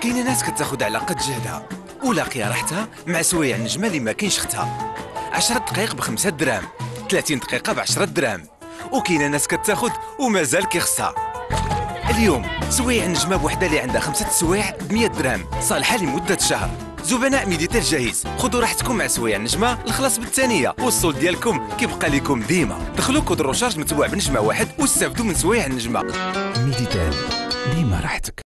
كاينة ناس كتاخد على قد جهدها. ولاقيه راحتها مع سوايع النجمة اللي ما كاينش اختها 10 دقائق بخمسة دراهم 30 دقيقة ب 10 دراهم وكاينة ناس كتاخد ومازال كيخصها. اليوم سوايع النجمة بوحده اللي عندها خمسة سوايع ب 100 درهم صالحة لمدة شهر. زبناء méditel جاهز خذوا راحتكم مع سوايع النجمة الخلاص بالثانية. وال solde ديالكم كيبقى لكم ديما. دخلوا code recharge متبوع بنجمة واحد واستافدوا من سوايع النجمة. ميديتال ديما راحتك.